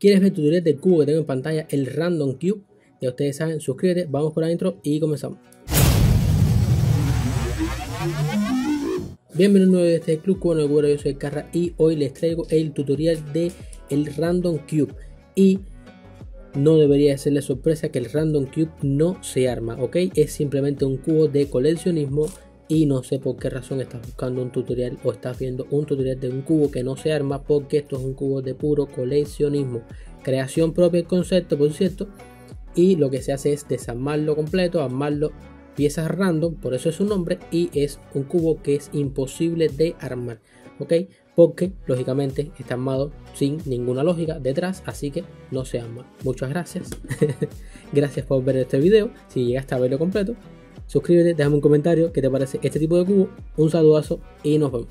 ¿Quieres ver el tutorial del cubo que tengo en pantalla? El Random Cube. Ya ustedes saben, suscríbete, vamos con la intro y comenzamos. Bienvenidos nuevo a este club con el yo soy Carra y hoy les traigo el tutorial de el Random Cube y no debería serle sorpresa que el Random Cube no se arma, ¿ok? Es simplemente un cubo de coleccionismo y no sé por qué razón estás buscando un tutorial o estás viendo un tutorial de un cubo que no se arma porque esto es un cubo de puro coleccionismo. Creación propia del concepto por cierto. Y lo que se hace es desarmarlo completo armarlo piezas random por eso es su nombre y es un cubo que es imposible de armar ok porque lógicamente está armado sin ninguna lógica detrás así que no se arma. Muchas gracias. Gracias por ver este video. Si llegaste a verlo completo suscríbete, déjame un comentario qué te parece este tipo de cubo. Un saludazo y nos vemos.